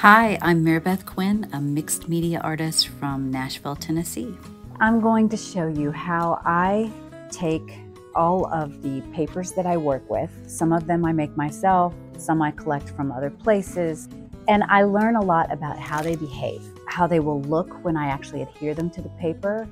Hi, I'm Marabeth Quin, a mixed media artist from Nashville, Tennessee. I'm going to show you how I take all of the papers that I work with. Some of them I make myself, some I collect from other places, and I learn a lot about how they behave, how they will look when I actually adhere them to the paper,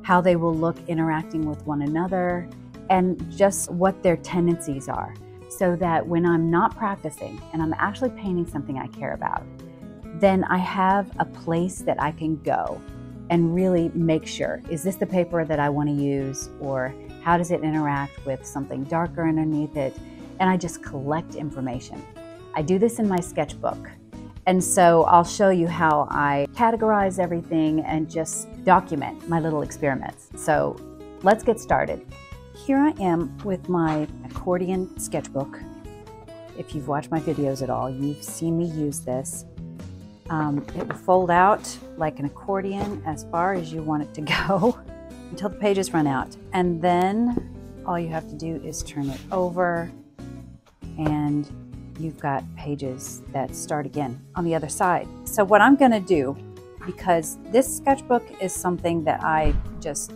how they will look interacting with one another, and just what their tendencies are. So that when I'm not practicing and I'm actually painting something I care about, then I have a place that I can go and really make sure is this the paper that I want to use or how does it interact with something darker underneath it? And I just collect information. I do this in my sketchbook. And so I'll show you how I categorize everything and just document my little experiments. So let's get started. Here I am with my accordion sketchbook. If you've watched my videos at all, you've seen me use this. Um, it will fold out like an accordion as far as you want it to go until the pages run out. And then all you have to do is turn it over and you've got pages that start again on the other side. So what I'm going to do, because this sketchbook is something that I just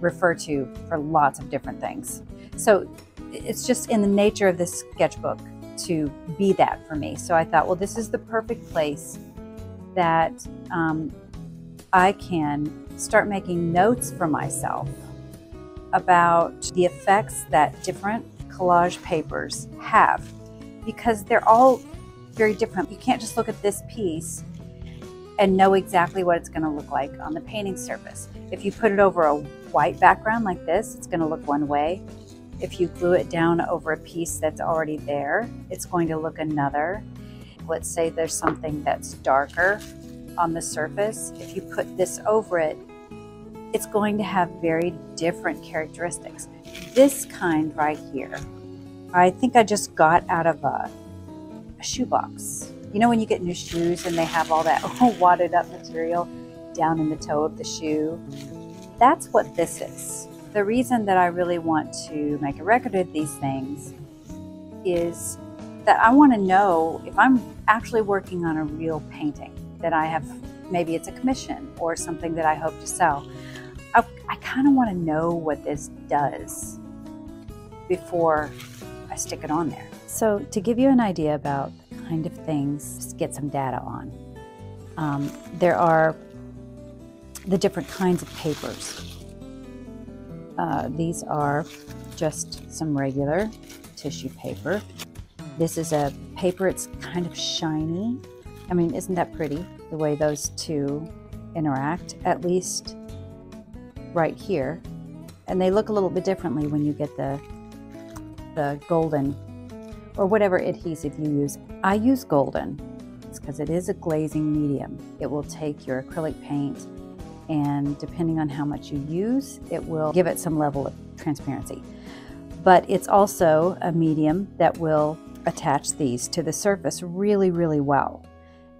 refer to for lots of different things. So it's just in the nature of this sketchbook to be that for me. So I thought, well, this is the perfect place that um, I can start making notes for myself about the effects that different collage papers have because they're all very different. You can't just look at this piece and know exactly what it's going to look like on the painting surface. If you put it over a white background like this, it's going to look one way. If you glue it down over a piece that's already there, it's going to look another. Let's say there's something that's darker on the surface. If you put this over it, it's going to have very different characteristics. This kind right here, I think I just got out of a, a shoebox. You know when you get new shoes and they have all that wadded up material down in the toe of the shoe? That's what this is. The reason that I really want to make a record of these things is that I want to know if I'm actually working on a real painting that I have, maybe it's a commission or something that I hope to sell. I, I kind of want to know what this does before I stick it on there. So to give you an idea about the kind of things, just get some data on. Um, there are the different kinds of papers. Uh, these are just some regular tissue paper. This is a paper, it's kind of shiny. I mean, isn't that pretty, the way those two interact, at least right here. And they look a little bit differently when you get the, the golden or whatever adhesive you use. I use golden It's because it is a glazing medium. It will take your acrylic paint and depending on how much you use, it will give it some level of transparency. But it's also a medium that will attach these to the surface really, really well.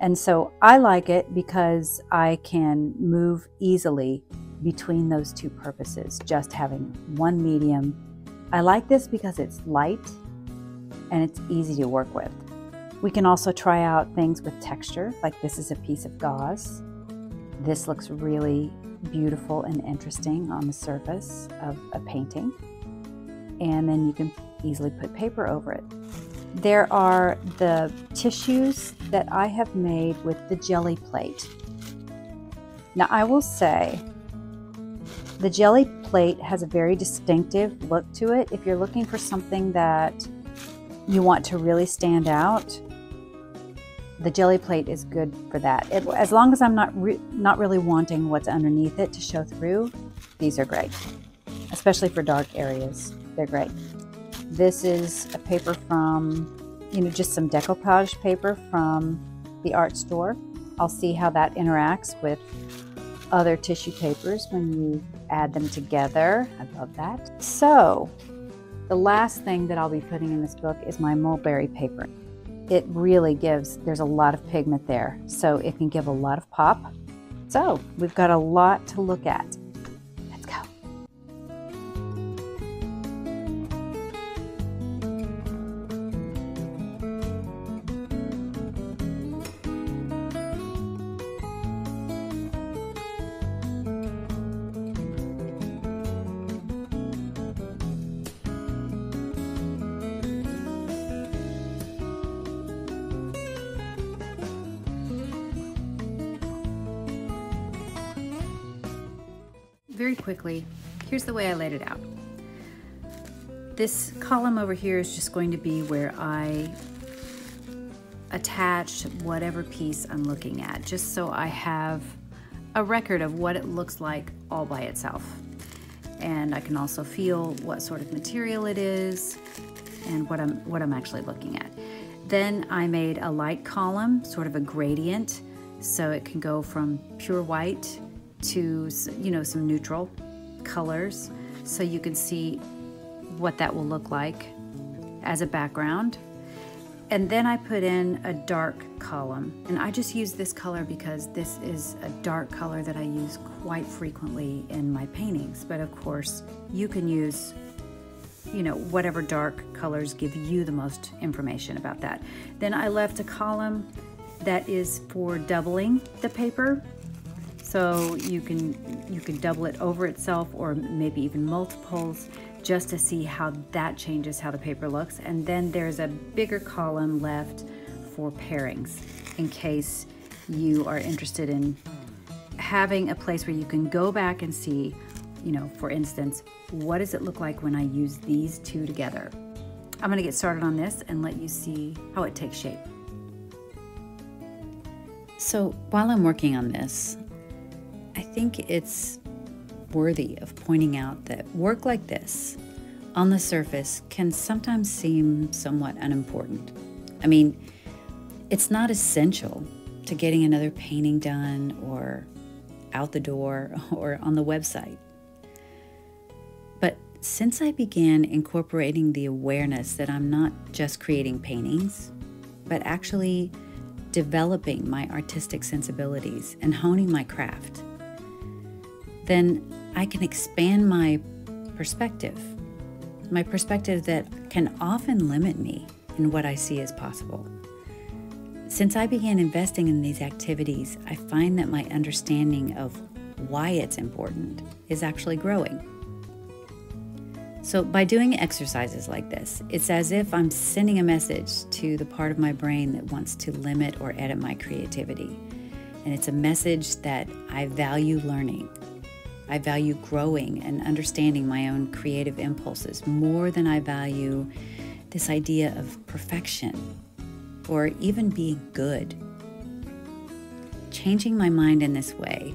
And so I like it because I can move easily between those two purposes, just having one medium. I like this because it's light and it's easy to work with. We can also try out things with texture, like this is a piece of gauze. This looks really beautiful and interesting on the surface of a painting. And then you can easily put paper over it. There are the tissues that I have made with the jelly plate. Now I will say the jelly plate has a very distinctive look to it. If you're looking for something that you want to really stand out, the jelly plate is good for that. It, as long as I'm not re not really wanting what's underneath it to show through, these are great, especially for dark areas. They're great. This is a paper from, you know, just some decoupage paper from the art store. I'll see how that interacts with other tissue papers when you add them together. I love that. So the last thing that I'll be putting in this book is my mulberry paper. It really gives, there's a lot of pigment there, so it can give a lot of pop. So we've got a lot to look at. Very quickly, here's the way I laid it out. This column over here is just going to be where I attach whatever piece I'm looking at, just so I have a record of what it looks like all by itself. And I can also feel what sort of material it is and what I'm, what I'm actually looking at. Then I made a light column, sort of a gradient, so it can go from pure white to, you know, some neutral colors. So you can see what that will look like as a background. And then I put in a dark column. And I just use this color because this is a dark color that I use quite frequently in my paintings. But of course, you can use you know, whatever dark colors give you the most information about that. Then I left a column that is for doubling the paper. So you can you can double it over itself or maybe even multiples just to see how that changes how the paper looks. And then there's a bigger column left for pairings in case you are interested in having a place where you can go back and see, you know, for instance, what does it look like when I use these two together? I'm gonna get started on this and let you see how it takes shape. So while I'm working on this, think it's worthy of pointing out that work like this on the surface can sometimes seem somewhat unimportant. I mean, it's not essential to getting another painting done or out the door or on the website. But since I began incorporating the awareness that I'm not just creating paintings, but actually developing my artistic sensibilities and honing my craft, then I can expand my perspective. My perspective that can often limit me in what I see as possible. Since I began investing in these activities, I find that my understanding of why it's important is actually growing. So, by doing exercises like this, it's as if I'm sending a message to the part of my brain that wants to limit or edit my creativity. And it's a message that I value learning. I value growing and understanding my own creative impulses more than I value this idea of perfection or even being good. Changing my mind in this way,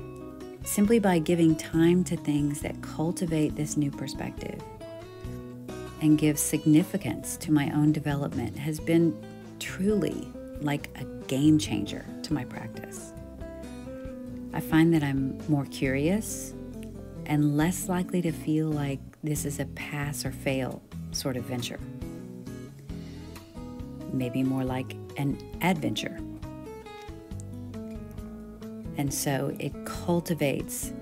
simply by giving time to things that cultivate this new perspective, and give significance to my own development has been truly like a game changer to my practice. I find that I'm more curious and less likely to feel like this is a pass or fail sort of venture. Maybe more like an adventure. And so it cultivates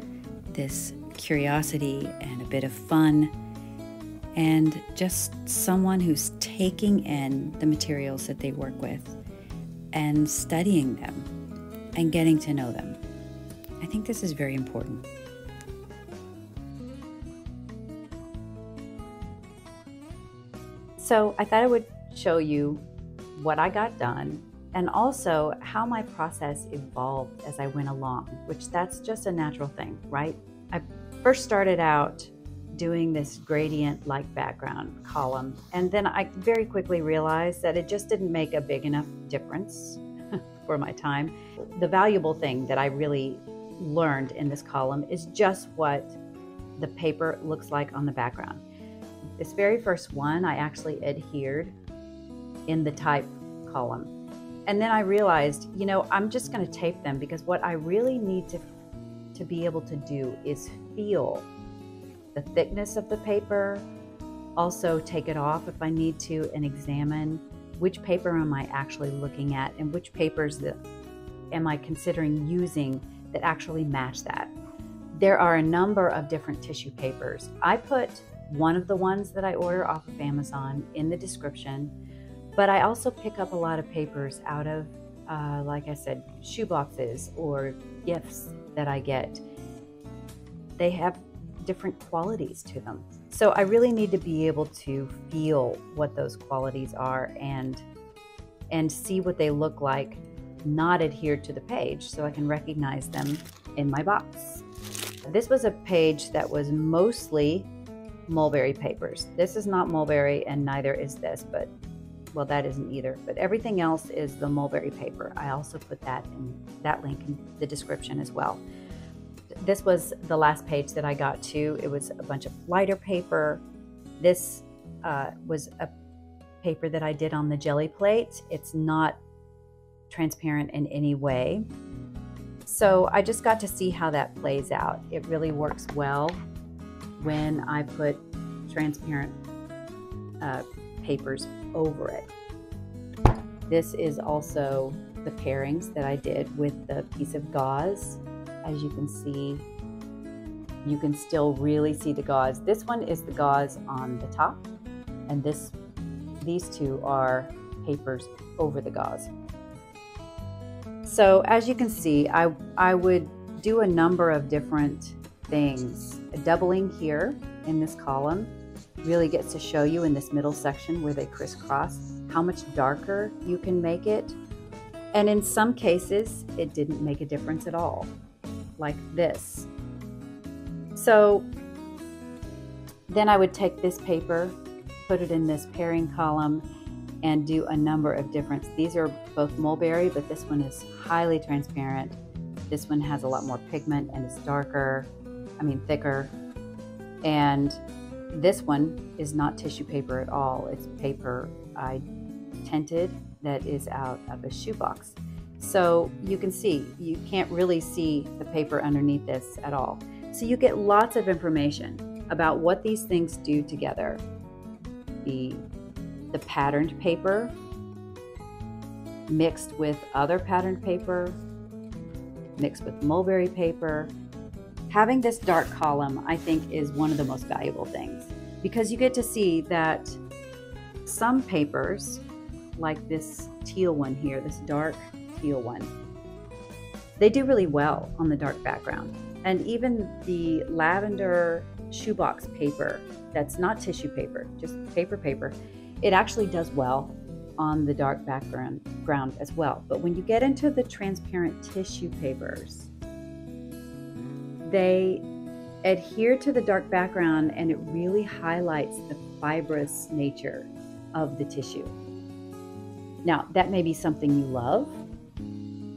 this curiosity and a bit of fun and just someone who's taking in the materials that they work with and studying them and getting to know them. I think this is very important. So I thought I would show you what I got done and also how my process evolved as I went along, which that's just a natural thing, right? I first started out doing this gradient like background column. And then I very quickly realized that it just didn't make a big enough difference for my time. The valuable thing that I really learned in this column is just what the paper looks like on the background. This very first one, I actually adhered in the type column. And then I realized, you know, I'm just going to tape them because what I really need to to be able to do is feel the thickness of the paper, also take it off if I need to, and examine which paper am I actually looking at and which papers that am I considering using that actually match that. There are a number of different tissue papers. I put one of the ones that I order off of Amazon in the description, but I also pick up a lot of papers out of, uh, like I said, shoe boxes or gifts that I get. They have different qualities to them. So I really need to be able to feel what those qualities are and and see what they look like not adhered to the page so I can recognize them in my box. This was a page that was mostly mulberry papers. This is not mulberry and neither is this, but well, that isn't either. But everything else is the mulberry paper. I also put that in that link in the description as well. This was the last page that I got to. It was a bunch of lighter paper. This uh, was a paper that I did on the jelly plate. It's not transparent in any way. So I just got to see how that plays out. It really works well when I put transparent uh, papers over it. This is also the pairings that I did with the piece of gauze. As you can see, you can still really see the gauze. This one is the gauze on the top, and this, these two are papers over the gauze. So as you can see, I, I would do a number of different things. Doubling here in this column really gets to show you in this middle section where they crisscross how much darker you can make it. And in some cases, it didn't make a difference at all, like this. So then I would take this paper, put it in this pairing column, and do a number of different. These are both mulberry, but this one is highly transparent. This one has a lot more pigment and it's darker, I mean thicker. And this one is not tissue paper at all. It's paper I tinted that is out of a shoebox. So you can see, you can't really see the paper underneath this at all. So you get lots of information about what these things do together. The the patterned paper mixed with other patterned paper, mixed with mulberry paper. Having this dark column, I think, is one of the most valuable things because you get to see that some papers, like this teal one here, this dark teal one, they do really well on the dark background. And even the lavender shoebox paper that's not tissue paper, just paper paper, it actually does well on the dark background ground as well. But when you get into the transparent tissue papers, they adhere to the dark background and it really highlights the fibrous nature of the tissue. Now, that may be something you love,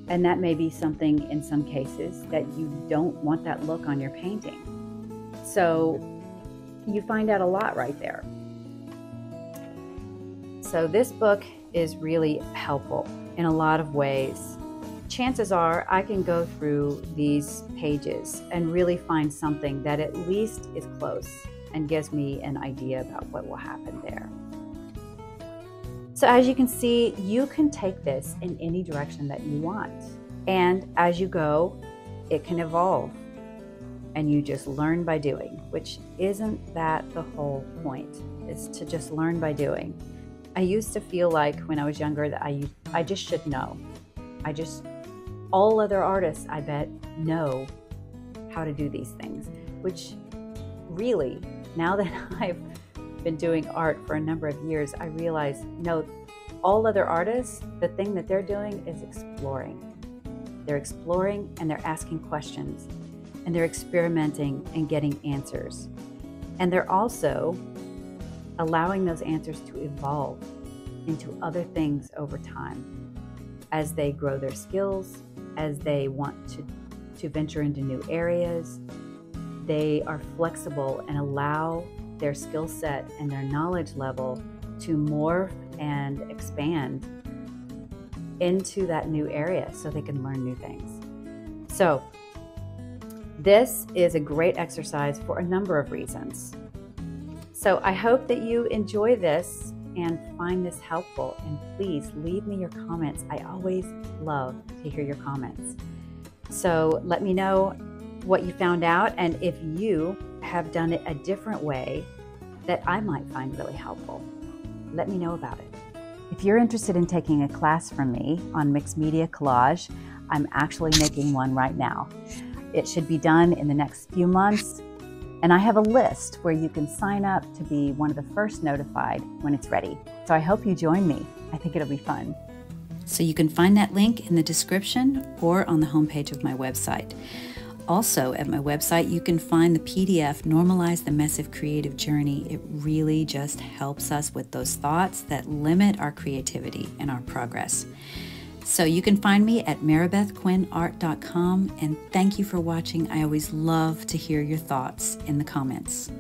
and that may be something in some cases that you don't want that look on your painting. So you find out a lot right there. So, this book is really helpful in a lot of ways. Chances are I can go through these pages and really find something that at least is close and gives me an idea about what will happen there. So, as you can see, you can take this in any direction that you want. And as you go, it can evolve. And you just learn by doing, which isn't that the whole point, is to just learn by doing. I used to feel like when I was younger that I I just should know. I just all other artists I bet know how to do these things, which really now that I've been doing art for a number of years, I realize no all other artists, the thing that they're doing is exploring. They're exploring and they're asking questions and they're experimenting and getting answers. And they're also allowing those answers to evolve into other things over time as they grow their skills, as they want to, to venture into new areas. They are flexible and allow their skill set and their knowledge level to morph and expand into that new area so they can learn new things. So, this is a great exercise for a number of reasons. So I hope that you enjoy this and find this helpful. And please leave me your comments. I always love to hear your comments. So let me know what you found out and if you have done it a different way that I might find really helpful. Let me know about it. If you're interested in taking a class from me on mixed media collage, I'm actually making one right now. It should be done in the next few months and I have a list where you can sign up to be one of the first notified when it's ready. So I hope you join me. I think it'll be fun. So you can find that link in the description or on the homepage of my website. Also, at my website, you can find the PDF Normalize the Messy Creative Journey. It really just helps us with those thoughts that limit our creativity and our progress. So you can find me at marabethquinart.com and thank you for watching. I always love to hear your thoughts in the comments.